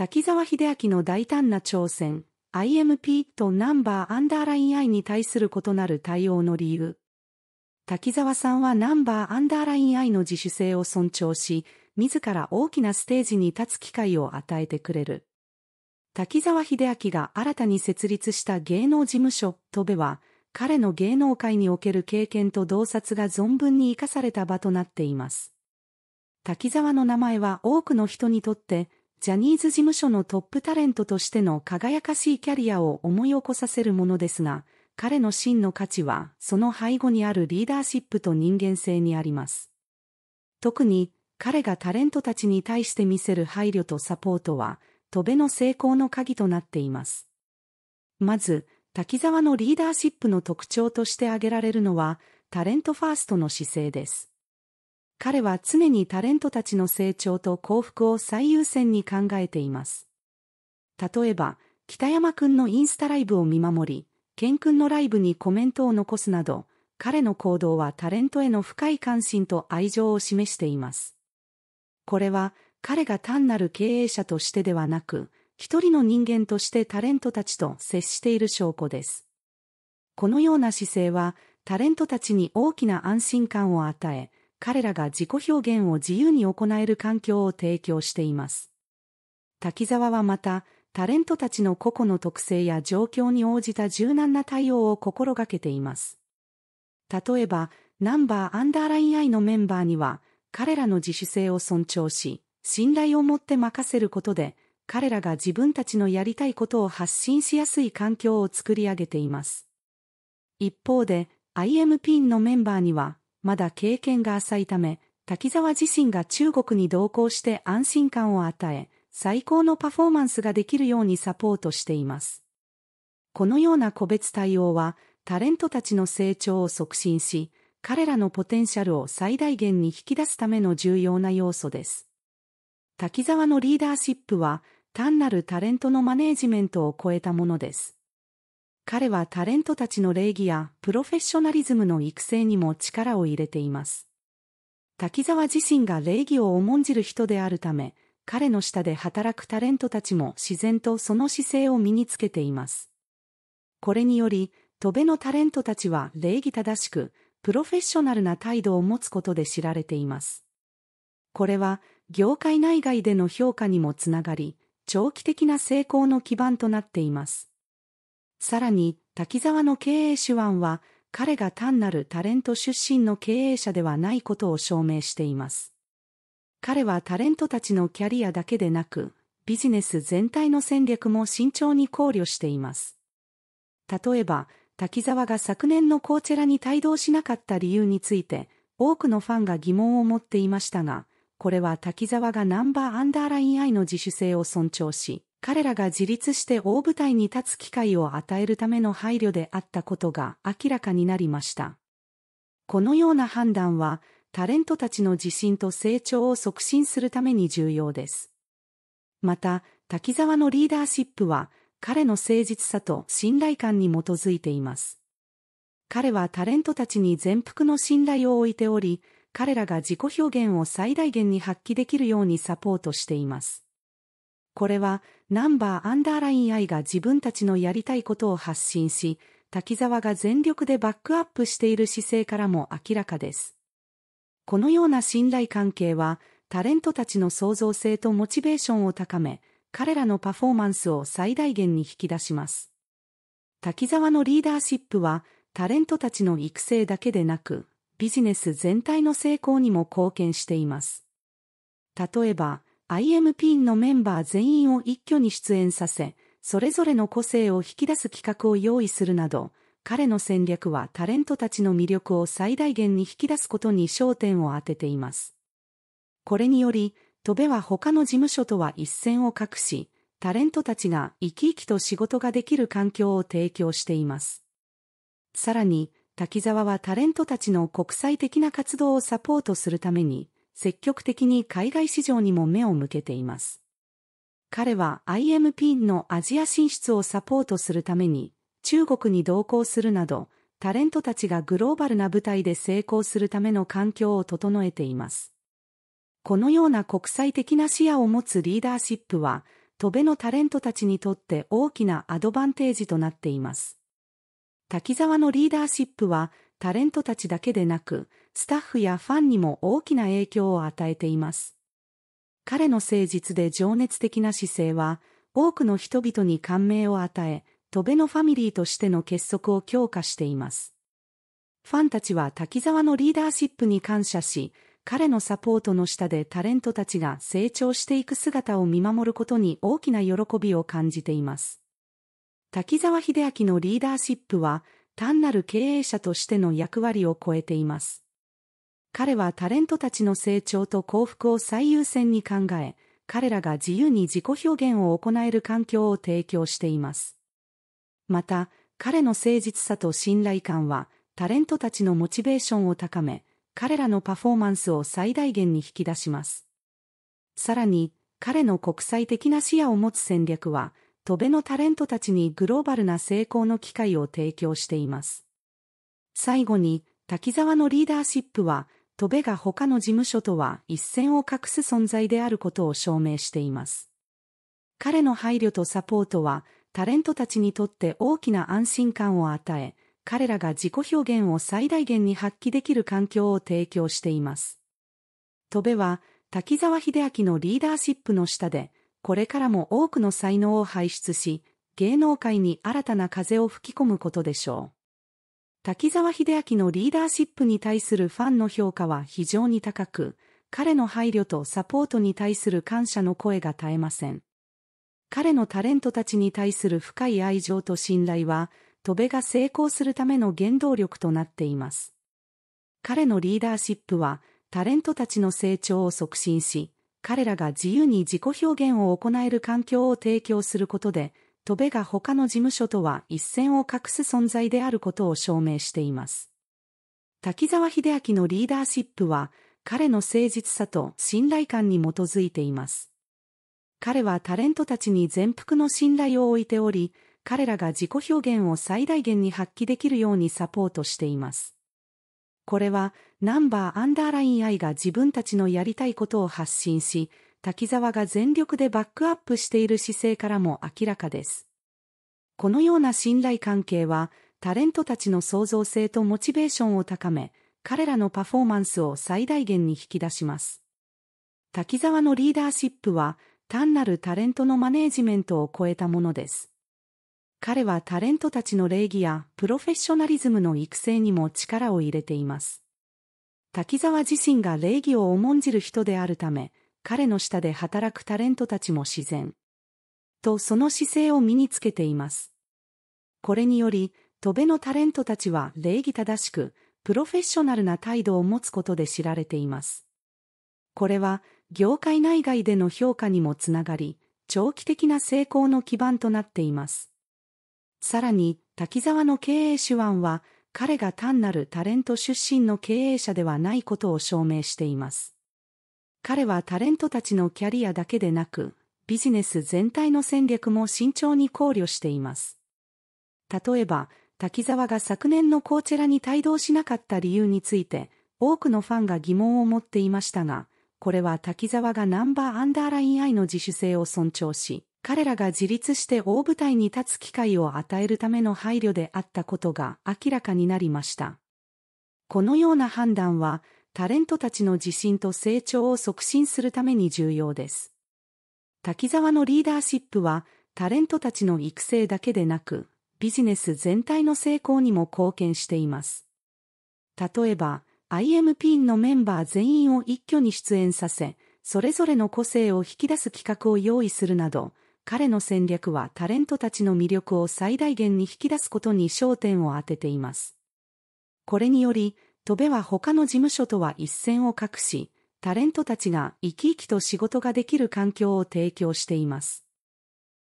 滝沢秀明の大胆な挑戦、IMP とナンバーアンダーライン I に対する異なる対応の理由。滝沢さんはナンバーアンダーライン I の自主性を尊重し、自ら大きなステージに立つ機会を与えてくれる。滝沢秀明が新たに設立した芸能事務所、トベは、彼の芸能界における経験と洞察が存分に活かされた場となっています。滝沢の名前は多くの人にとって、ジャニーズ事務所のトップタレントとしての輝かしいキャリアを思い起こさせるものですが、彼の真の価値は、その背後にあるリーダーシップと人間性にあります。特に、彼がタレントたちに対して見せる配慮とサポートは、戸辺の成功の鍵となっています。まず、滝沢のリーダーシップの特徴として挙げられるのは、タレントファーストの姿勢です。彼は常にタレントたちの成長と幸福を最優先に考えています。例えば、北山くんのインスタライブを見守り、ケンくんのライブにコメントを残すなど、彼の行動はタレントへの深い関心と愛情を示しています。これは彼が単なる経営者としてではなく、一人の人間としてタレントたちと接している証拠です。このような姿勢は、タレントたちに大きな安心感を与え、彼らが自己表現を自由に行える環境を提供しています。滝沢はまた、タレントたちの個々の特性や状況に応じた柔軟な対応を心がけています。例えば、ナンバーアンダーラインアイのメンバーには、彼らの自主性を尊重し、信頼を持って任せることで、彼らが自分たちのやりたいことを発信しやすい環境を作り上げています。一方で、IMP のメンバーには、まだ経験が浅いため、滝沢自身が中国に同行して安心感を与え、最高のパフォーマンスができるようにサポートしています。このような個別対応は、タレントたちの成長を促進し、彼らのポテンシャルを最大限に引き出すための重要な要素です。滝沢のリーダーシップは単なるタレントのマネージメントを超えたものです。彼はタレントたちの礼儀やプロフェッショナリズムの育成にも力を入れています。滝沢自身が礼儀を重んじる人であるため、彼の下で働くタレントたちも自然とその姿勢を身につけています。これにより、戸辺のタレントたちは礼儀正しく、プロフェッショナルな態度を持つことで知られています。これは、業界内外での評価にもつながり、長期的な成功の基盤となっています。さらに、滝沢の経営手腕は、彼が単なるタレント出身の経営者ではないことを証明しています。彼はタレントたちのキャリアだけでなく、ビジネス全体の戦略も慎重に考慮しています。例えば、滝沢が昨年のコーチェラに帯同しなかった理由について、多くのファンが疑問を持っていましたが、これは滝沢がナンバーアンダーラインアイの自主性を尊重し、彼らが自立して大舞台に立つ機会を与えるための配慮であったことが明らかになりました。このような判断は、タレントたちの自信と成長を促進するために重要です。また、滝沢のリーダーシップは、彼の誠実さと信頼感に基づいています。彼はタレントたちに全幅の信頼を置いており、彼らが自己表現を最大限に発揮できるようにサポートしています。これは、ナンバーアンダーライン愛が自分たちのやりたいことを発信し、滝沢が全力でバックアップしている姿勢からも明らかです。このような信頼関係は、タレントたちの創造性とモチベーションを高め、彼らのパフォーマンスを最大限に引き出します。滝沢のリーダーシップは、タレントたちの育成だけでなく、ビジネス全体の成功にも貢献しています。例えば、IMP のメンバー全員を一挙に出演させ、それぞれの個性を引き出す企画を用意するなど、彼の戦略はタレントたちの魅力を最大限に引き出すことに焦点を当てています。これにより、戸部は他の事務所とは一線を画し、タレントたちが生き生きと仕事ができる環境を提供しています。さらに、滝沢はタレントたちの国際的な活動をサポートするために、積極的に海外市場にも目を向けています。彼は IMP のアジア進出をサポートするために、中国に同行するなど、タレントたちがグローバルな舞台で成功するための環境を整えています。このような国際的な視野を持つリーダーシップは、戸部のタレントたちにとって大きなアドバンテージとなっています。滝沢のリーダーシップは、タレントたちだけでなく、スタッフやファンにも大きな影響を与えています。彼の誠実で情熱的な姿勢は、多くの人々に感銘を与え、戸部のファミリーとしての結束を強化しています。ファンたちは滝沢のリーダーシップに感謝し、彼のサポートの下でタレントたちが成長していく姿を見守ることに大きな喜びを感じています。滝沢秀明のリーダーシップは単なる経営者としての役割を超えています。彼はタレントたちの成長と幸福を最優先に考え、彼らが自由に自己表現を行える環境を提供しています。また、彼の誠実さと信頼感は、タレントたちのモチベーションを高め、彼らのパフォーマンスを最大限に引き出します。さらに、彼の国際的な視野を持つ戦略は、戸部のタレントたちにグローバルな成功の機会を提供しています。最後に、滝沢のリーダーシップは、戸部が他の事務所とは一線を画す存在であることを証明しています。彼の配慮とサポートは、タレントたちにとって大きな安心感を与え、彼らが自己表現を最大限に発揮できる環境を提供しています。戸部は、滝沢秀明のリーダーシップの下で、これからも多くの才能を輩出し、芸能界に新たな風を吹き込むことでしょう。滝沢秀明のリーダーシップに対するファンの評価は非常に高く、彼の配慮とサポートに対する感謝の声が絶えません。彼のタレントたちに対する深い愛情と信頼は、戸部が成功するための原動力となっています。彼のリーダーシップは、タレントたちの成長を促進し、彼らが自由に自己表現を行える環境を提供することで、戸部が他の事務所とは一線を画す存在であることを証明しています。滝沢秀明のリーダーシップは、彼の誠実さと信頼感に基づいています。彼はタレントたちに全幅の信頼を置いており、彼らが自己表現を最大限に発揮できるようにサポートしています。これは、ナンバーアンダーライン I が自分たちのやりたいことを発信し、滝沢が全力でバックアップしている姿勢からも明らかです。このような信頼関係は、タレントたちの創造性とモチベーションを高め、彼らのパフォーマンスを最大限に引き出します。滝沢のリーダーシップは、単なるタレントのマネージメントを超えたものです。彼はタレントたちの礼儀やプロフェッショナリズムの育成にも力を入れています。滝沢自身が礼儀を重んじる人であるため、彼の下で働くタレントたちも自然。とその姿勢を身につけています。これにより、戸部のタレントたちは礼儀正しく、プロフェッショナルな態度を持つことで知られています。これは、業界内外での評価にもつながり、長期的な成功の基盤となっています。さらに、滝沢の経営手腕は、彼が単なるタレント出身の経営者ではないことを証明しています。彼はタレントたちのキャリアだけでなく、ビジネス全体の戦略も慎重に考慮しています。例えば、滝沢が昨年のコーチェラに帯同しなかった理由について、多くのファンが疑問を持っていましたが、これは滝沢がナンバーアンダーラインアイの自主性を尊重し、彼らが自立して大舞台に立つ機会を与えるための配慮であったことが明らかになりました。このような判断は、タレントたちの自信と成長を促進するために重要です。滝沢のリーダーシップは、タレントたちの育成だけでなく、ビジネス全体の成功にも貢献しています。例えば、IMP のメンバー全員を一挙に出演させ、それぞれの個性を引き出す企画を用意するなど、彼の戦略はタレントたちの魅力を最大限に引き出すことに焦点を当てています。これにより、戸部は他の事務所とは一線を画し、タレントたちが生き生きと仕事ができる環境を提供しています。